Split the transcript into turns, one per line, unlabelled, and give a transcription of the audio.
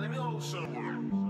Let me hold somewhere.